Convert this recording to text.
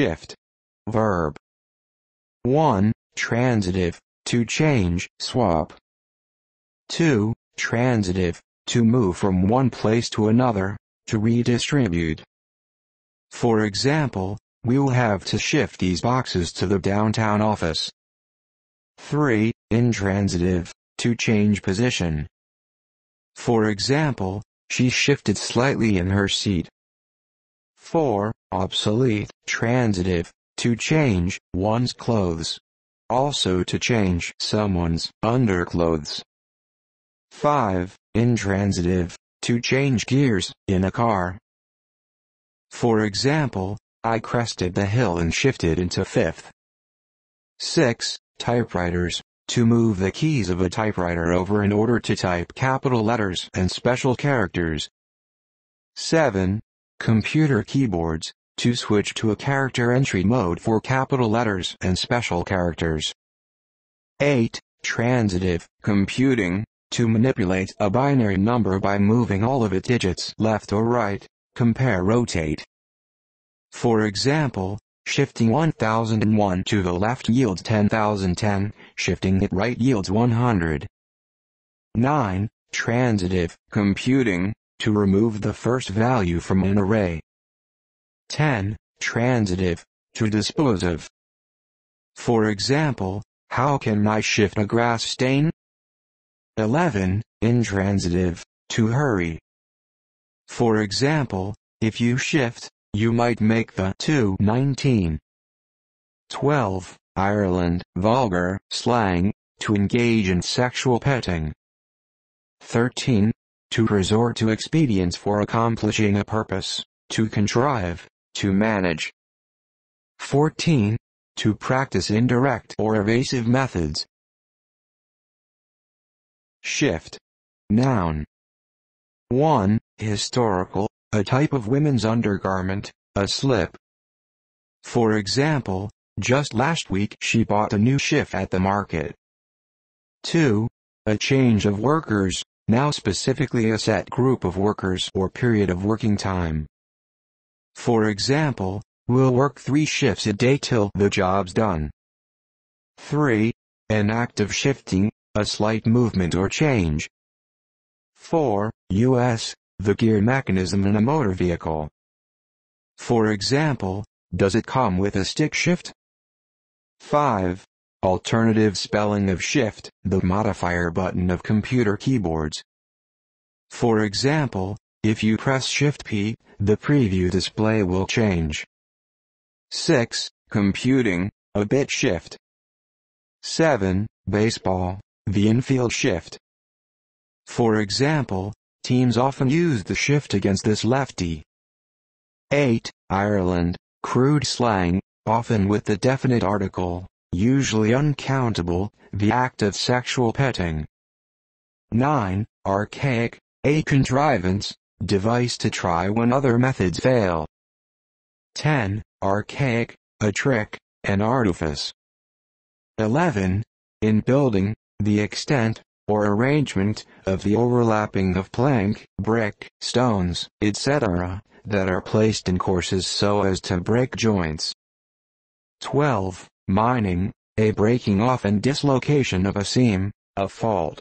shift. Verb. 1. Transitive, to change, swap. 2. Transitive, to move from one place to another, to redistribute. For example, we'll have to shift these boxes to the downtown office. 3. Intransitive, to change position. For example, she shifted slightly in her seat. 4. Obsolete, transitive, to change one's clothes. Also to change someone's underclothes. 5. Intransitive, to change gears in a car. For example, I crested the hill and shifted into fifth. 6. Typewriters, to move the keys of a typewriter over in order to type capital letters and special characters. 7. Computer keyboards, to switch to a character entry mode for capital letters and special characters. 8. Transitive computing, to manipulate a binary number by moving all of its digits left or right, compare rotate. For example, Shifting 1001 to the left yields 10,010, shifting it right yields 100. 9. Transitive computing, to remove the first value from an array. 10. Transitive, to dispose of. For example, how can I shift a grass stain? 11. Intransitive, to hurry. For example, if you shift you might make the 219. 12. Ireland, vulgar, slang, to engage in sexual petting. 13. To resort to expedients for accomplishing a purpose, to contrive, to manage. 14. To practice indirect or evasive methods. Shift. Noun. 1. Historical, a type of women's undergarment, a slip. For example, just last week she bought a new shift at the market. 2. A change of workers, now specifically a set group of workers or period of working time. For example, we'll work three shifts a day till the job's done. 3. An act of shifting, a slight movement or change. 4. U.S the gear mechanism in a motor vehicle. For example, does it come with a stick shift? 5. Alternative spelling of shift, the modifier button of computer keyboards. For example, if you press Shift P, the preview display will change. 6. Computing, a bit shift. 7. Baseball, the infield shift. For example, Teams often use the shift against this lefty. 8. Ireland, crude slang, often with the definite article, usually uncountable, the act of sexual petting. 9. Archaic, a contrivance, device to try when other methods fail. 10. Archaic, a trick, an artifice. 11. In building, the extent, or arrangement of the overlapping of plank, brick, stones, etc., that are placed in courses so as to break joints. 12. Mining, a breaking off and dislocation of a seam, a fault.